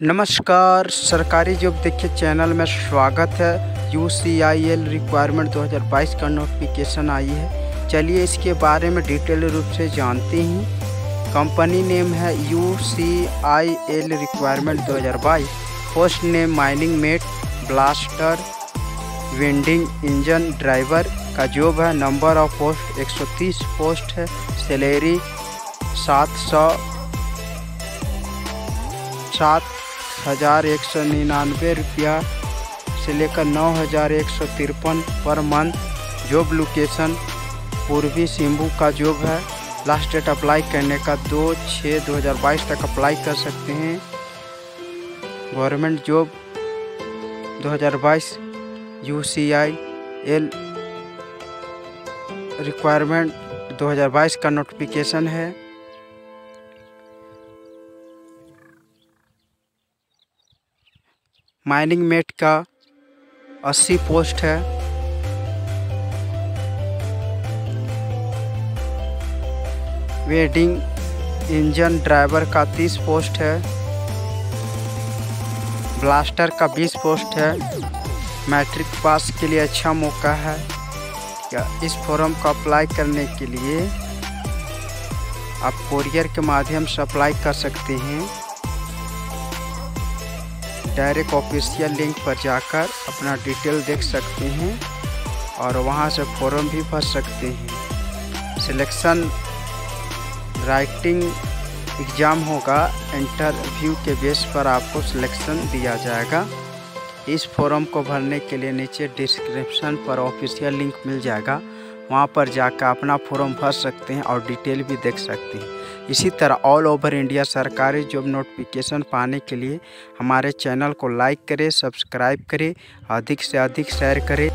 नमस्कार, सरकारी जॉब देखिए चैनल में स्वागत है। U C I L requirement 2022 का नोटिफिकेशन आई है। चलिए इसके बारे में डिटेल रूप से जानते हैं। कंपनी नेम है U C I L requirement 2022 post name mining mate blaster winding engine driver का जॉब है। नंबर ऑफ़ पोस्ट 130 पोस्ट है। सैलरी सात सौ सात हज़ार एक सौ निन्यानवे रुपया से लेकर नौ हज़ार एक सौ तिरपन पर मंथ जॉब लोकेशन, पूर्वी सिंबू का जॉब है। लास्ट डेट अप्लाई करने का दो छः दो हज़ार बाईस तक अप्लाई कर सकते हैं। Government job 2022 U C I, L requirement 2022 का नोटिफिकेशन है। माइनिंग मेट का 80 पोस्ट है। वेडिंग इंजन ड्राइवर का 30 पोस्ट है। ब्लास्टर का 20 पोस्ट है। मैट्रिक पास के लिए अच्छा मौका है। क्या इस फॉर्म को अप्लाई करने के लिए आप कोरियर के माध्यम से अप्लाई कर सकते हैं। डायरेक्ट ऑफिशियल लिंक पर जाकर अपना डिटेल देख सकते हैं और वहाँ से फॉर्म भी भर सकते हैं। सिलेक्शन, राइटिंग एग्ज़ाम होगा, इंटरव्यू के बेस पर आपको सिलेक्शन दिया जाएगा। इस फॉर्म को भरने के लिए नीचे डिस्क्रिप्शन पर ऑफिशियल लिंक मिल जाएगा। वहाँ पर जाकर अपना फॉर्म भर सकते हैं और डिटेल भी देख सकते हैं। इसी तरह ऑल ओवर इंडिया सरकारी जॉब नोटिफिकेशन पाने के लिए हमारे चैनल को लाइक करें सब्सक्राइब करें, अधिक से अधिक शेयर करें।